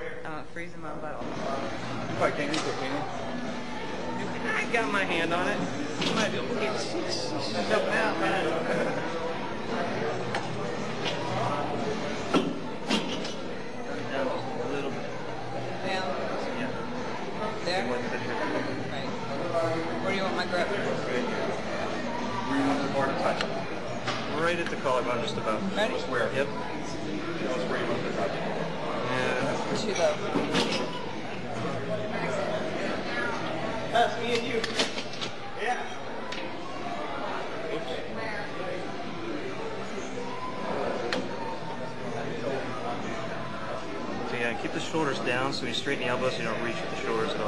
Uh, I'm freezing my butt off. What, can you can I got my hand on it. You might be able to get it. She's jumping out, man. A little bit. Down. Yeah. There? Right. Where do you want my grip? Where you want the board to touch? Right at the collarbone, just about. Ready? Where? Yep. Tell us where you want the touch. Yeah. Too low. That's me and you. Yeah. So yeah, keep the shoulders down so you straighten the elbows so you don't reach with the shoulders at all. There you go.